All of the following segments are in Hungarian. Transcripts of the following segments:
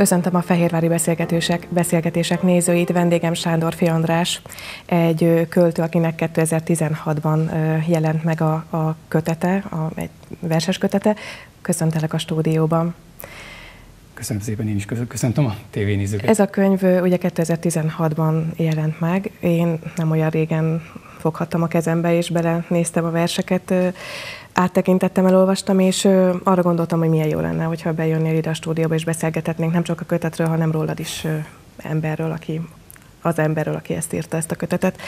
Köszöntöm a Fehérvári Beszélgetések, beszélgetések nézőit, vendégem Sándor András, egy költő, akinek 2016-ban jelent meg a, a kötete, a, egy verses kötete. Köszöntelek a stúdióban. Köszönöm szépen, én is köszöntöm a tévénézőket. Ez a könyv ugye 2016-ban jelent meg. Én nem olyan régen foghattam a kezembe, és bele néztem a verseket, áttekintettem, elolvastam, és arra gondoltam, hogy milyen jó lenne, hogyha bejönnél ide a stúdióba, és beszélgethetnénk nem csak a kötetről, hanem rólad is emberről, aki az emberről, aki ezt írta, ezt a kötetet.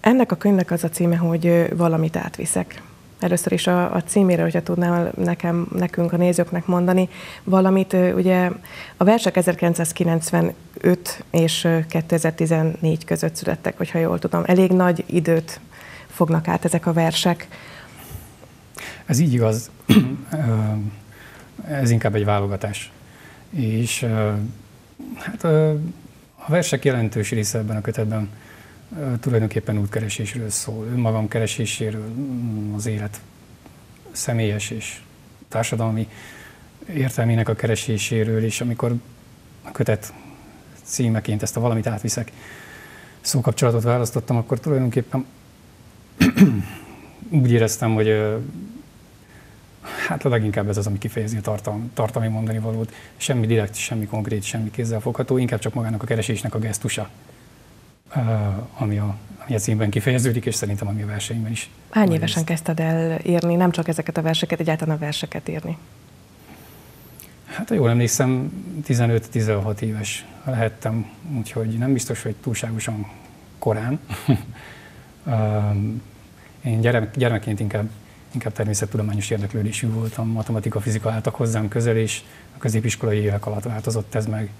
Ennek a könyvnek az a címe, hogy valamit átviszek. Először is a, a címére, hogyha tudnál nekem, nekünk, a nézőknek mondani valamit. Ugye a versek 1995 és 2014 között születtek, hogyha jól tudom. Elég nagy időt fognak át ezek a versek. Ez így igaz. Ez inkább egy válogatás. És hát a versek jelentős része ebben a kötetben tulajdonképpen útkeresésről szól, önmagam kereséséről, mm, az élet személyes és társadalmi értelmének a kereséséről, és amikor a kötet címeként ezt a valamit átviszek szókapcsolatot választottam, akkor tulajdonképpen úgy éreztem, hogy hát leginkább ez az, ami kifejezi a tartalmi, tartalmi mondani valót. Semmi direkt, semmi konkrét, semmi kézzelfogható, inkább csak magának a keresésnek a gesztusa ami a, ami a címben kifejeződik, és szerintem ami a versenyben is. Hány évesen kezdted el írni, nem csak ezeket a verseket, egyáltalán a verseket írni? Hát, ha jól emlékszem, 15-16 éves lehettem, úgyhogy nem biztos, hogy túlságosan korán. Én gyermek, gyermekként inkább, inkább természettudományos érdeklődésű voltam, matematika, fizika álltak hozzám közel, és a középiskolai évek alatt változott ez meg,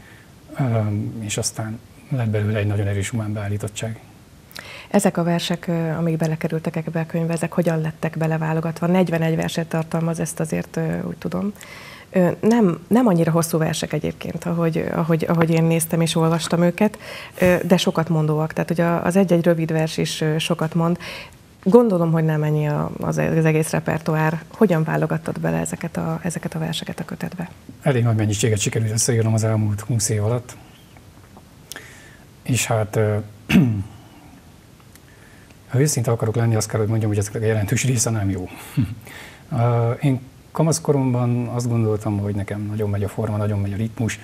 és aztán lett belőle egy nagyon erős humán beállítottság. Ezek a versek, amik belekerültek ebbe a könyvbe, ezek hogyan lettek beleválogatva? 41 verset tartalmaz, ezt azért úgy tudom. Nem, nem annyira hosszú versek egyébként, ahogy, ahogy, ahogy én néztem és olvastam őket, de sokat mondóak. Tehát hogy az egy-egy rövid vers is sokat mond. Gondolom, hogy nem ennyi az, az egész repertoár. Hogyan válogattad bele ezeket a, ezeket a verseket a kötetbe? Elég nagy mennyiséget sikerült összeírnom az elmúlt 20 év alatt. És hát, ha őszinte akarok lenni, azt kell, hogy mondjam, hogy ezek a jelentős része nem jó. Én kamaszkoromban azt gondoltam, hogy nekem nagyon megy a forma, nagyon megy a ritmus,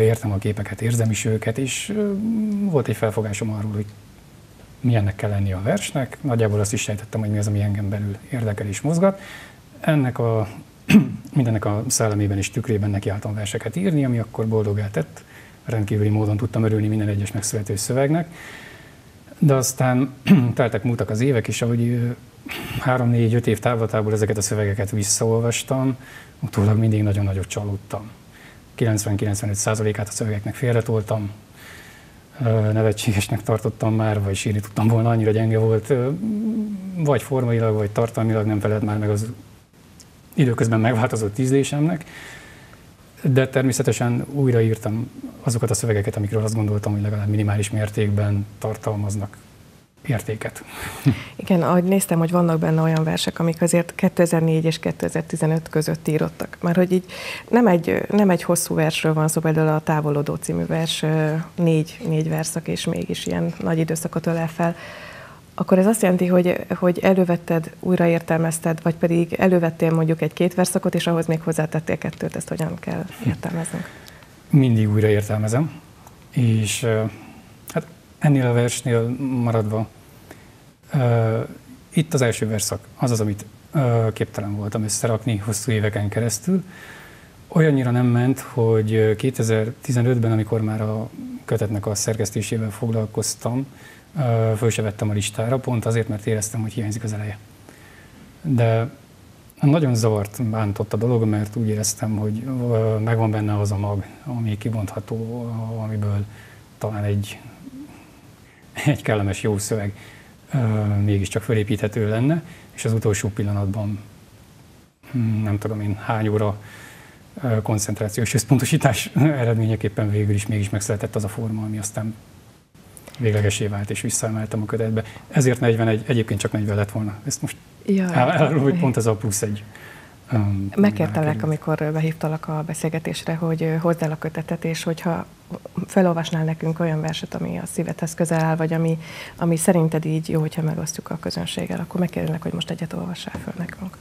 értem a képeket, érzem is őket, és volt egy felfogásom arról, hogy milyennek kell lenni a versnek. Nagyjából azt is sejtettem, hogy mi az, ami engem belül érdekel és mozgat. Ennek a, mindennek a szellemében és tükrében nekiálltam verseket írni, ami akkor boldogá tett rendkívüli módon tudtam örülni minden egyes megszülető szövegnek. De aztán teltek múltak az évek, és ahogy három-négy-öt év távlatából ezeket a szövegeket visszaolvastam, utólag mindig nagyon nagyot csalódtam. 90-95%-át a szövegeknek félretoltam, nevetségesnek tartottam már, vagy sírni tudtam volna, annyira gyenge volt, vagy formailag, vagy tartalmilag nem felelt már meg az időközben megváltozott ízlésemnek de természetesen újraírtam azokat a szövegeket, amikről azt gondoltam, hogy legalább minimális mértékben tartalmaznak értéket. Igen, ahogy néztem, hogy vannak benne olyan versek, amik azért 2004 és 2015 között írottak. Már hogy így nem egy, nem egy hosszú versről van szó, például a Távolodó című vers négy, négy verszak, és mégis ilyen nagy időszakot ölel fel akkor ez azt jelenti, hogy, hogy elővetted, újraértelmezted, vagy pedig elővettél mondjuk egy két verszakot, és ahhoz még hozzátettél kettőt, ezt hogyan kell értelmeznünk? Mindig újraértelmezem, és hát ennél a versnél maradva, itt az első verszak, az az, amit képtelen voltam összerakni hosszú éveken keresztül. Olyannyira nem ment, hogy 2015-ben, amikor már a kötetnek a szerkesztésével foglalkoztam, föl se vettem a listára, pont azért, mert éreztem, hogy hiányzik az eleje. De nagyon zavart, bántott a dolog, mert úgy éreztem, hogy megvan benne az a mag, ami kibontható, amiből talán egy, egy kellemes jó szöveg mégiscsak felépíthető lenne, és az utolsó pillanatban hm, nem tudom én hány óra koncentrációs összpontosítás eredményeképpen végül is mégis megszületett az a forma, ami aztán véglegesé vált, és visszaemeltem a kötetbe. Ezért 41, egyébként csak 40 lett volna. Ezt most ja, elárulom, hogy pont ez a plusz egy Megkértelek, amikor behívtalak a beszélgetésre, hogy hozd el a kötetet, és hogyha felolvasnál nekünk olyan verset, ami a szívedhez közel áll, vagy ami, ami szerinted így jó, hogyha megosztjuk a közönséggel, akkor megkérlek, hogy most egyet olvassál föl nekünk.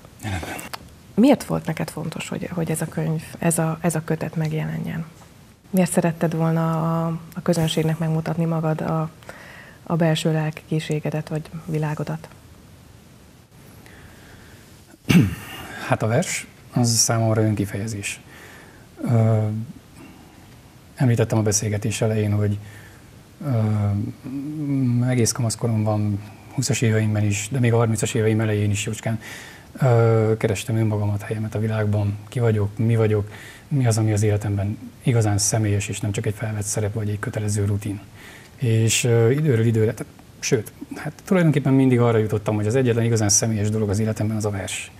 Miért volt neked fontos, hogy, hogy ez a könyv, ez a, ez a kötet megjelenjen? Miért szeretted volna a, a közönségnek megmutatni magad, a, a belső lelkiségedet vagy világodat? Hát a vers az számomra önkifejezés. Ö, említettem a beszélgetés elején, hogy ö, egész kamaszkoromban, 20-as éveimben is, de még a 30-as éveim elején is jócskán kerestem önmagamat, helyemet a világban, ki vagyok, mi vagyok, mi az, ami az életemben igazán személyes, és nem csak egy felvett szerep vagy egy kötelező rutin. És időről időre, tehát, sőt, hát tulajdonképpen mindig arra jutottam, hogy az egyetlen igazán személyes dolog az életemben az a vers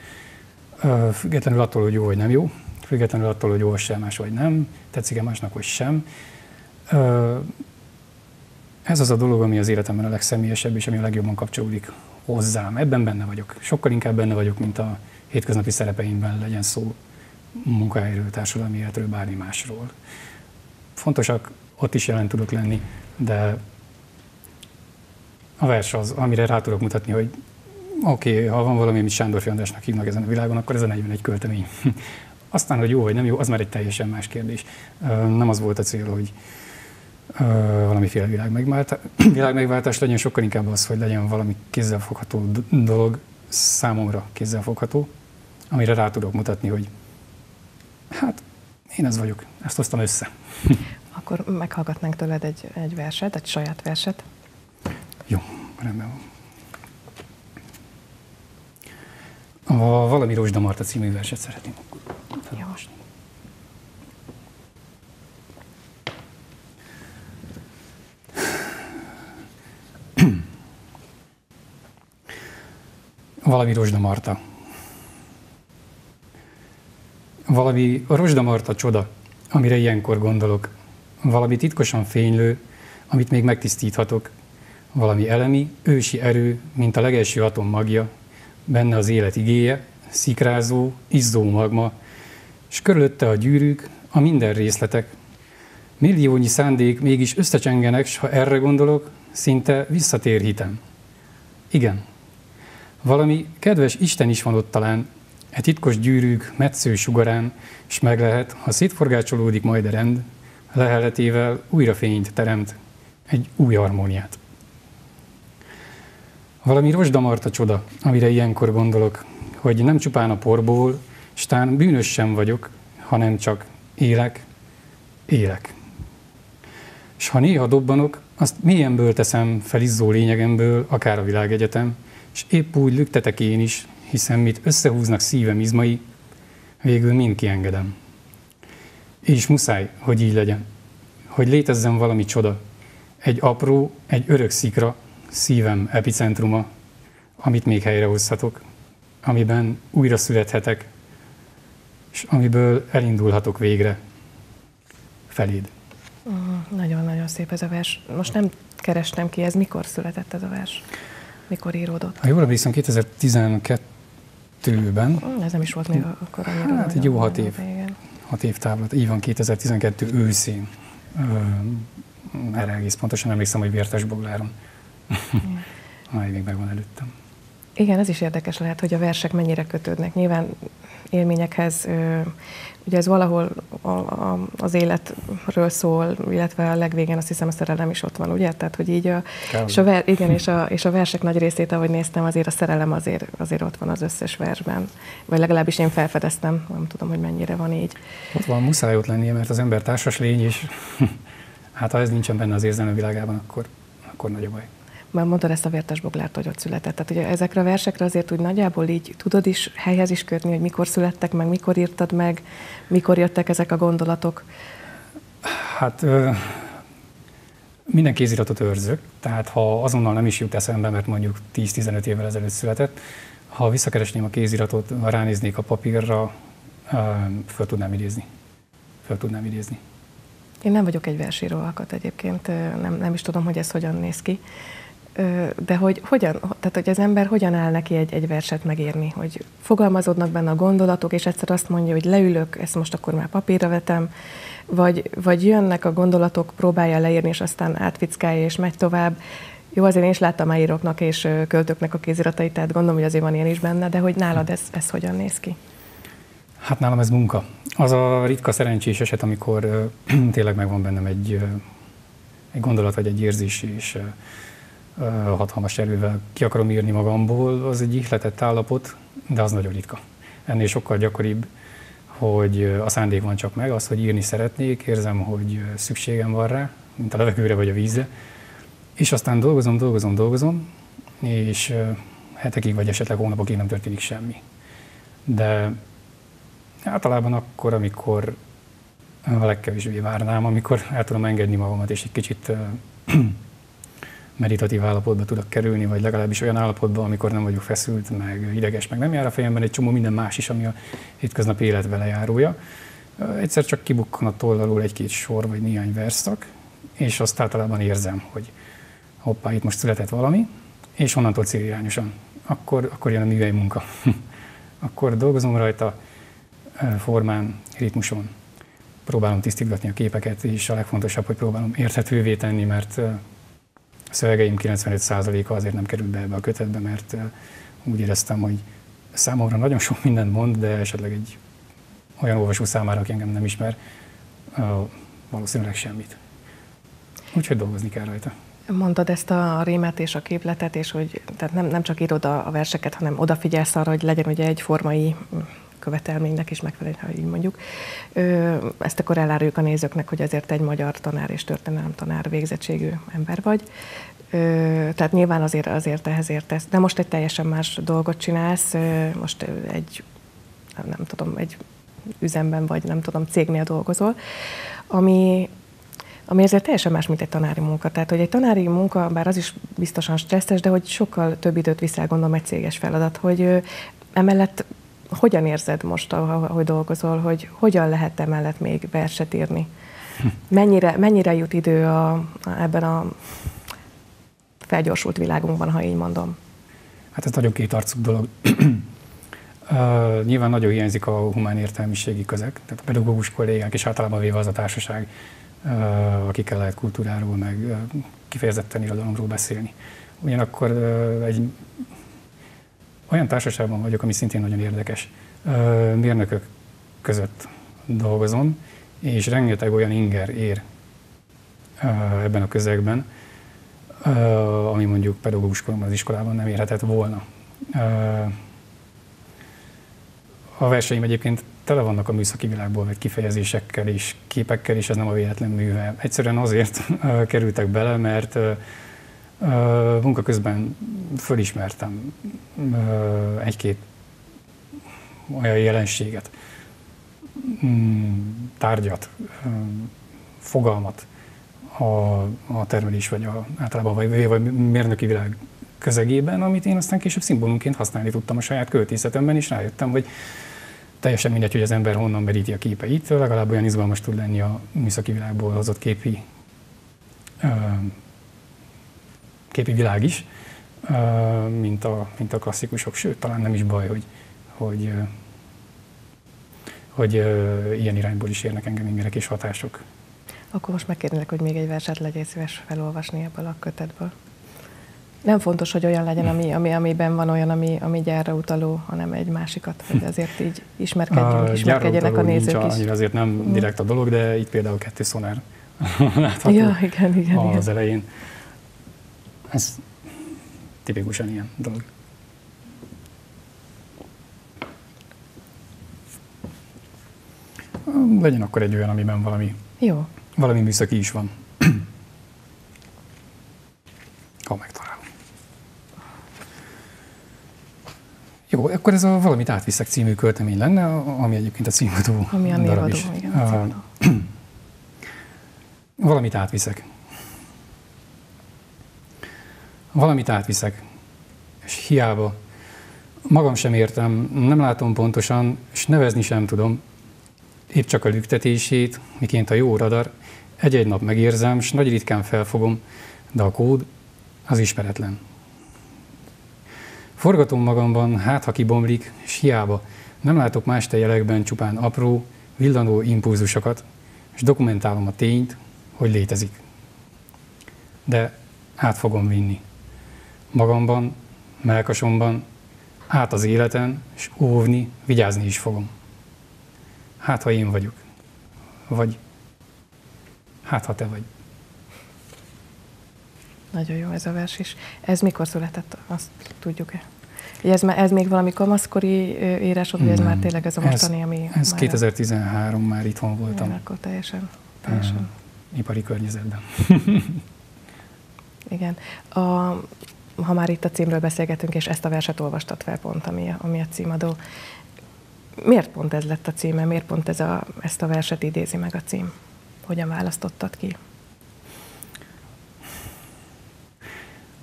függetlenül attól, hogy jó vagy nem jó, függetlenül attól, hogy olvassa más vagy nem, tetszik-e másnak vagy sem. Ez az a dolog, ami az életemben a legszemélyesebb, és ami a legjobban kapcsolódik hozzám. Ebben benne vagyok. Sokkal inkább benne vagyok, mint a hétköznapi szerepeimben legyen szó munkahelyről, társadalmi életről, bármi másról. Fontosak, ott is jelen tudok lenni, de a vers az, amire rá tudok mutatni, hogy oké, okay, ha van valami, amit Sándor Andrásnak hívnak ezen a világon, akkor ez a 41 költemény. Aztán, hogy jó vagy nem jó, az már egy teljesen más kérdés. Nem az volt a cél, hogy valamiféle világ, világmegváltás legyen, sokkal inkább az, hogy legyen valami kézzelfogható dolog, számomra kézzelfogható, amire rá tudok mutatni, hogy hát én ez vagyok, ezt hoztam össze. Akkor meghallgatnánk tőled egy, egy verset, egy saját verset. Jó, rendben van. A Valami Rózsda Marta című verset szeretném felolvasni. Valami Rozsda Marta. Valami Rozsda Marta csoda, amire ilyenkor gondolok. Valami titkosan fénylő, amit még megtisztíthatok. Valami elemi, ősi erő, mint a legelső atom magja, benne az élet igéje, szikrázó, izzó magma, és körülötte a gyűrűk, a minden részletek. Milliónyi szándék mégis összecsengenek, s ha erre gondolok, szinte visszatér hitem. Igen, valami kedves Isten is van ott talán, e titkos gyűrűk metsző sugarán, és meg lehet, ha szétforgácsolódik majd a rend, leheletével újra fényt teremt, egy új harmóniát. Valami a csoda, amire ilyenkor gondolok, hogy nem csupán a porból, és tán bűnös sem vagyok, hanem csak élek, élek. És ha néha dobbanok, azt mélyenből teszem felizzó lényegemből, akár a világegyetem, és épp úgy lüktetek én is, hiszen mit összehúznak szívem izmai, végül mind kiengedem. És muszáj, hogy így legyen, hogy létezzen valami csoda, egy apró, egy örök szikra, szívem epicentruma, amit még helyrehozhatok, amiben újra születhetek, és amiből elindulhatok végre feléd. Nagyon-nagyon szép ez a vers. Most nem kerestem ki, ez mikor született ez a vers? Mikor íródott? Ha jól emlékszem, 2012-ben. Ez nem is volt még akkor annyira. Hát egy jó hat év. Igen. Hat év távlat. Így van, 2012 őszén. Erre egész pontosan emlékszem, hogy Vértes Bogláron. Majd még megvan előttem. Igen, ez is érdekes lehet, hogy a versek mennyire kötődnek. Nyilván élményekhez, ugye ez valahol a, a, az életről szól, illetve a legvégén azt hiszem a szerelem is ott van, ugye? Tehát, hogy így a, és a, ver, igen, és a, és a versek nagy részét, ahogy néztem, azért a szerelem azért, azért ott van az összes versben. Vagy legalábbis én felfedeztem, nem tudom, hogy mennyire van így. Ott van, muszáj ott lennie, mert az ember társas lény, és hát ha ez nincsen benne az érzelmi világában, akkor, akkor nagy a baj már mondtad ezt a vértes boglárt, hogy ott született. Tehát ugye ezekre a versekre azért úgy nagyjából így tudod is helyhez is kötni, hogy mikor születtek meg, mikor írtad meg, mikor jöttek ezek a gondolatok? Hát minden kéziratot őrzök, tehát ha azonnal nem is jut eszembe, mert mondjuk 10-15 évvel ezelőtt született, ha visszakeresném a kéziratot, ha ránéznék a papírra, föl tudnám idézni. Föl tudnám idézni. Én nem vagyok egy versíró alkat egyébként, nem, nem is tudom, hogy ez hogyan néz ki De hogy hogyan, tehát hogy az ember hogyan áll neki egy, egy verset megírni, hogy fogalmazódnak benne a gondolatok, és egyszer azt mondja, hogy leülök, ezt most akkor már papírra vetem, vagy, vagy jönnek a gondolatok, próbálja leírni, és aztán átvickálja, és megy tovább. Jó, azért én is láttam már íróknak és költőknek a kéziratait, tehát gondolom, hogy azért van ilyen is benne, de hogy nálad ez, ez hogyan néz ki? Hát nálam ez munka. Az a ritka szerencsés eset, amikor tényleg megvan bennem egy, egy gondolat vagy egy érzés, és hatalmas erővel ki akarom írni magamból, az egy ihletett állapot, de az nagyon ritka. Ennél sokkal gyakoribb, hogy a szándék van csak meg, az, hogy írni szeretnék, érzem, hogy szükségem van rá, mint a levegőre vagy a vízre, és aztán dolgozom, dolgozom, dolgozom, és hetekig vagy esetleg hónapokig nem történik semmi. De általában akkor, amikor a legkevésbé várnám, amikor el tudom engedni magamat, és egy kicsit meditatív állapotba tudok kerülni, vagy legalábbis olyan állapotba, amikor nem vagyok feszült, meg ideges, meg nem jár a fejemben egy csomó minden más is, ami a hétköznapi élet vele Egyszer csak kibukkan a toll egy-két sor, vagy néhány verszak, és azt általában érzem, hogy hoppá, itt most született valami, és onnantól célirányosan. Akkor, akkor jön a művei munka. akkor dolgozom rajta, formán, ritmuson. Próbálom tisztítgatni a képeket, és a legfontosabb, hogy próbálom érthetővé tenni, mert szövegeim 95%-a azért nem került be ebbe a kötetbe, mert úgy éreztem, hogy számomra nagyon sok mindent mond, de esetleg egy olyan olvasó számára, aki engem nem ismer, valószínűleg semmit. Úgyhogy dolgozni kell rajta. Mondtad ezt a rémet és a képletet, és hogy tehát nem, nem csak írod a, verseket, hanem odafigyelsz arra, hogy legyen ugye egy formai követelménynek is megfelelő, ha így mondjuk. Ezt akkor eláruljuk a nézőknek, hogy azért egy magyar tanár és történelem tanár végzettségű ember vagy. Tehát nyilván azért, azért ehhez értesz. De most egy teljesen más dolgot csinálsz, most egy, nem tudom, egy üzemben vagy nem tudom, cégnél dolgozol, ami, ami ezért teljesen más, mint egy tanári munka. Tehát, hogy egy tanári munka, bár az is biztosan stresszes, de hogy sokkal több időt viszel, gondolom, egy céges feladat, hogy emellett hogyan érzed most, ahogy dolgozol, hogy hogyan lehet emellett még verset írni? Mennyire, mennyire jut idő a, ebben a felgyorsult világunkban, ha így mondom? Hát ez nagyon kétarcú dolog. Uh, nyilván nagyon hiányzik a humán értelmiségi közeg, tehát a pedagógus kollégák és általában véve az a társaság, uh, akikkel lehet kultúráról, meg uh, kifejezetten irodalomról beszélni. Ugyanakkor uh, egy olyan társaságban vagyok, ami szintén nagyon érdekes. Mérnökök között dolgozom, és rengeteg olyan inger ér ebben a közegben, ami mondjuk pedagógus az iskolában nem érhetett volna. A verseim egyébként tele vannak a műszaki világból, vagy kifejezésekkel és képekkel, és ez nem a véletlen műve. Egyszerűen azért kerültek bele, mert Munka közben fölismertem egy-két olyan jelenséget, mm, tárgyat, fogalmat a, a termelés, vagy a, általában vagy, vagy mérnöki világ közegében, amit én aztán később szimbólumként használni tudtam a saját költészetemben, és rájöttem, hogy teljesen mindegy, hogy az ember honnan meríti a képeit, legalább olyan izgalmas tud lenni a műszaki világból hozott képi képi világ is, mint a, mint a klasszikusok, sőt, talán nem is baj, hogy, hogy, hogy ilyen irányból is érnek engem ingerek és hatások. Akkor most megkérnélek, hogy még egy verset legyél szíves felolvasni ebből a kötetből. Nem fontos, hogy olyan legyen, ami, ami, amiben van olyan, ami, ami gyárra utaló, hanem egy másikat, hogy azért így ismerkedjünk, a ismerkedjenek a nézők nincs, is. azért nem mm. direkt a dolog, de itt például kettő szonár látható ja, igen, igen, az igen. elején. Ez tipikusan ilyen dolog. Legyen akkor egy olyan, amiben valami, Jó. valami műszaki is van. ha megtalálom. Jó, akkor ez a Valamit átviszek című költemény lenne, ami egyébként a címadó Ami a darab is. Igen, a Valamit átviszek. Valamit átviszek, és hiába. Magam sem értem, nem látom pontosan, és nevezni sem tudom. Épp csak a lüktetését, miként a jó radar, egy-egy nap megérzem, és nagy ritkán felfogom, de a kód Az ismeretlen. Forgatom magamban, hát ha kibomlik, és hiába nem látok más jelekben csupán apró, villanó impulzusokat, és dokumentálom a tényt, hogy létezik. De át fogom vinni. Magamban, melkasomban, át az életen, és óvni, vigyázni is fogom. Hát, ha én vagyok. Vagy hát, ha te vagy. Nagyon jó ez a vers is. Ez mikor született, azt tudjuk-e? Ez, ez még valami kamaszkori írásod, vagy ez már tényleg ez a mostani, ami... Ez már 2013 már itthon voltam. Igen, akkor teljesen, teljesen. Uh, ipari környezetben. Igen. A, ha már itt a címről beszélgetünk, és ezt a verset olvastad fel pont, ami a, ami a címadó. Miért pont ez lett a címe? Miért pont ez a, ezt a verset idézi meg a cím? Hogyan választottad ki?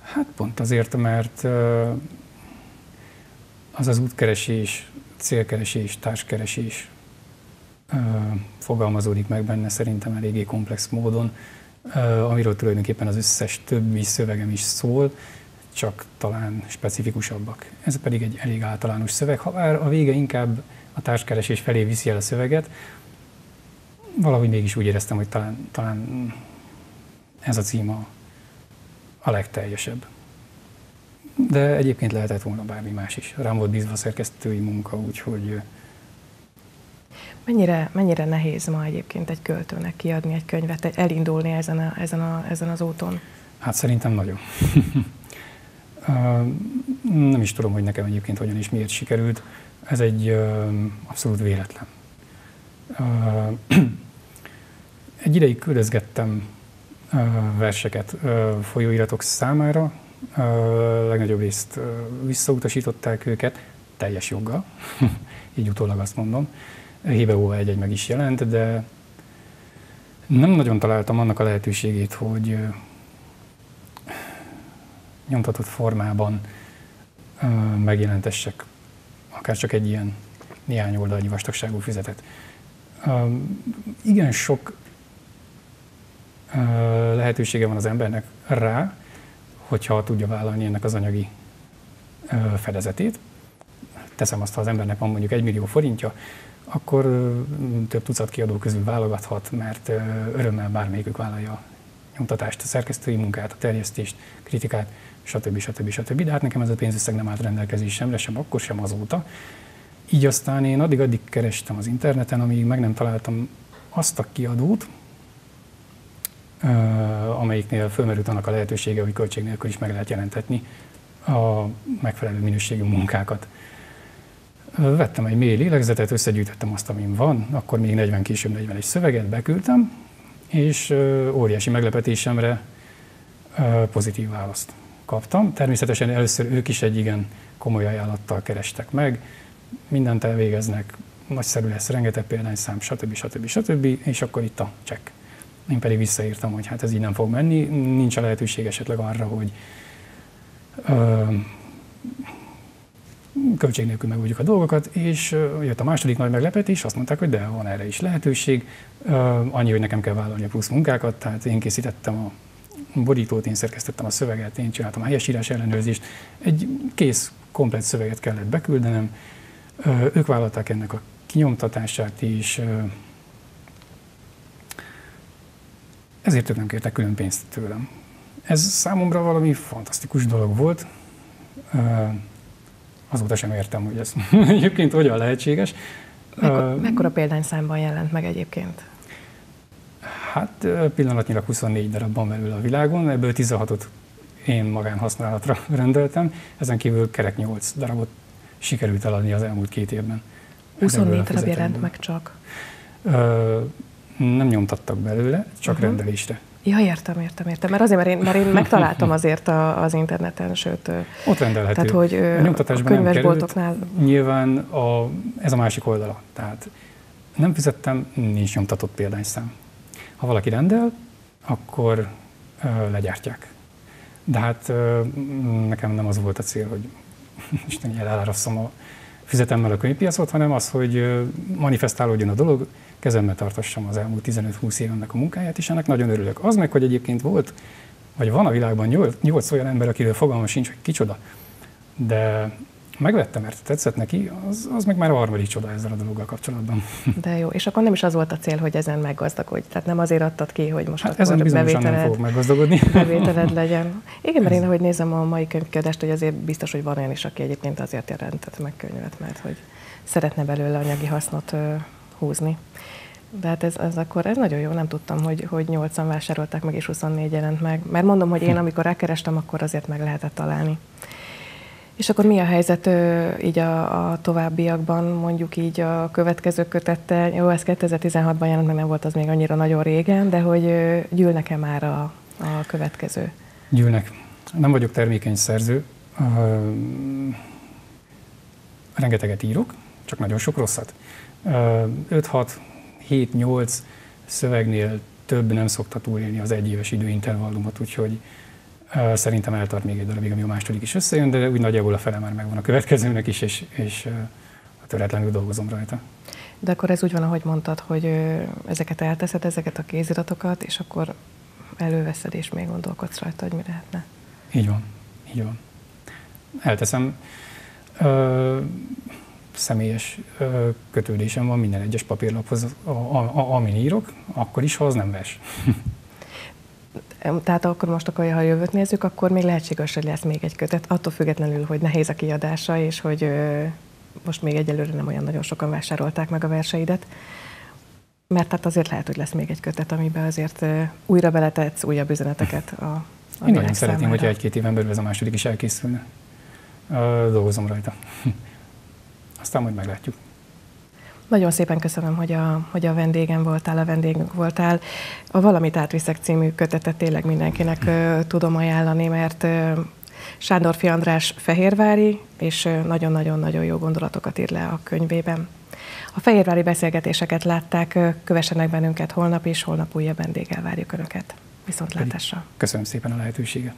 Hát pont azért, mert az az útkeresés, célkeresés, társkeresés fogalmazódik meg benne szerintem eléggé komplex módon, amiről tulajdonképpen az összes többi szövegem is szól, csak talán specifikusabbak. Ez pedig egy elég általános szöveg, ha bár a vége inkább a társkeresés felé viszi el a szöveget, valahogy mégis úgy éreztem, hogy talán, talán ez a címa a legteljesebb. De egyébként lehetett volna bármi más is. Rám volt bízva a szerkesztői munka, úgyhogy... Mennyire, mennyire nehéz ma egyébként egy költőnek kiadni egy könyvet, elindulni ezen, a, ezen, a, ezen az úton? Hát szerintem nagyon. Nem is tudom, hogy nekem egyébként hogyan és miért sikerült. Ez egy abszolút véletlen. Egy ideig küldözgettem verseket folyóiratok számára, legnagyobb részt visszautasították őket, teljes joggal, így utólag azt mondom. Hébeóva egy-egy meg is jelent, de nem nagyon találtam annak a lehetőségét, hogy nyomtatott formában megjelentessek akár csak egy ilyen néhány oldalnyi vastagságú füzetet. Igen sok lehetősége van az embernek rá, hogyha tudja vállalni ennek az anyagi fedezetét. Teszem azt, ha az embernek van mondjuk egy millió forintja, akkor több tucat kiadó közül válogathat, mert örömmel bármelyikük vállalja nyomtatást, a szerkesztői munkát, a terjesztést, kritikát, stb. stb. stb. De hát nekem ez a pénzösszeg nem állt rendelkezésemre, sem akkor, sem azóta. Így aztán én addig-addig kerestem az interneten, amíg meg nem találtam azt a kiadót, amelyiknél fölmerült annak a lehetősége, hogy költség nélkül is meg lehet jelentetni a megfelelő minőségű munkákat. Vettem egy mély lélegzetet, összegyűjtöttem azt, amin van, akkor még 40 később 41 szöveget beküldtem, és óriási meglepetésemre pozitív választ kaptam. Természetesen először ők is egy igen komoly ajánlattal kerestek meg, mindent elvégeznek, nagyszerű lesz, rengeteg példányszám, stb. stb. stb. és akkor itt a csekk. Én pedig visszaírtam, hogy hát ez így nem fog menni, nincs a lehetőség esetleg arra, hogy költség nélkül megoldjuk a dolgokat, és jött a második nagy meglepetés, azt mondták, hogy de van erre is lehetőség, annyi, hogy nekem kell vállalni a plusz munkákat, tehát én készítettem a borítót, én szerkesztettem a szöveget, én csináltam a helyesírás ellenőrzést, egy kész, komplet szöveget kellett beküldenem, ők vállalták ennek a kinyomtatását is, ezért ők nem kértek külön pénzt tőlem. Ez számomra valami fantasztikus dolog volt. Azóta sem értem, hogy ez egyébként hogyan lehetséges. Mekkora, mekkora példányszámban jelent meg egyébként? Hát pillanatnyilag 24 darabban belül a világon, ebből 16-ot én magánhasználatra rendeltem, ezen kívül kerek 8 darabot sikerült eladni az elmúlt két évben. 24 darab jelent meg csak? Ö, nem nyomtattak belőle, csak uh-huh. rendelésre. Ja, értem, értem, értem. Mert azért, mert én, mert én megtaláltam azért a, az interneten, sőt... Ott rendelhető. Tehát, hogy a könyvesboltoknál... könyvesboltoknál... Nyilván a, ez a másik oldala. Tehát nem fizettem, nincs nyomtatott példányszám. Ha valaki rendel, akkor ö, legyártják. De hát ö, nekem nem az volt a cél, hogy Isten elárasszom a fizetemmel a könyvpiacot, hanem az, hogy manifestálódjon a dolog, kezembe tartassam az elmúlt 15-20 évemnek a munkáját, és ennek nagyon örülök. Az meg, hogy egyébként volt vagy van a világban nyolc, nyolc olyan ember, akiről fogalmam sincs, hogy kicsoda, de megvettem, mert tetszett neki, az, az meg már a harmadik csoda ezzel a dologgal kapcsolatban. De jó, és akkor nem is az volt a cél, hogy ezen meggazdagodj. Tehát nem azért adtad ki, hogy most hát akkor ezen bevételed, nem fogok meggazdagodni. bevételed legyen. Igen, mert én ahogy nézem a mai könyvkiadást, hogy azért biztos, hogy van olyan is, aki egyébként azért jelentett meg könyvet, mert hogy szeretne belőle anyagi hasznot uh, húzni. De hát ez, ez akkor ez nagyon jó, nem tudtam, hogy, hogy 8-an vásárolták meg, és 24 jelent meg. Mert mondom, hogy én amikor rákerestem, akkor azért meg lehetett találni. És akkor mi a helyzet így a, a továbbiakban, mondjuk így a következő kötette, jó, ez 2016-ban jelent meg, nem volt az még annyira nagyon régen, de hogy gyűlnek-e már a, a következő? Gyűlnek. Nem vagyok termékeny szerző. rengeteget írok, csak nagyon sok rosszat. 5-6, 7-8 szövegnél több nem szokta túlélni az egyéves időintervallumot, úgyhogy Szerintem eltart még egy darabig, ami a második is összejön, de úgy nagyjából a fele már megvan a következőnek is, és, és a töretlenül dolgozom rajta. De akkor ez úgy van, ahogy mondtad, hogy ezeket elteszed, ezeket a kéziratokat, és akkor előveszed, és még gondolkodsz rajta, hogy mi lehetne. Így van, így van. Elteszem. Ö, személyes ö, kötődésem van minden egyes papírlaphoz, a, a, a, amin írok, akkor is, ha az nem vers. Tehát akkor most, akkor, ha a jövőt nézzük, akkor még lehetséges, hogy lesz még egy kötet, attól függetlenül, hogy nehéz a kiadása, és hogy most még egyelőre nem olyan nagyon sokan vásárolták meg a verseidet. Mert hát azért lehet, hogy lesz még egy kötet, amiben azért újra beletetsz újabb üzeneteket a, a Én nagyon szeretném, hogyha egy-két éven belül ez a második is elkészülne. Dolgozom rajta. Aztán majd meglátjuk. Nagyon szépen köszönöm, hogy a, hogy a vendégem voltál, a vendégünk voltál. A Valamit átviszek című kötetet tényleg mindenkinek uh, tudom ajánlani, mert uh, Sándor András fehérvári, és nagyon-nagyon-nagyon jó gondolatokat ír le a könyvében. A fehérvári beszélgetéseket látták, kövessenek bennünket holnap, és holnap újabb vendéggel várjuk Önöket. Viszontlátásra! Köszönöm szépen a lehetőséget!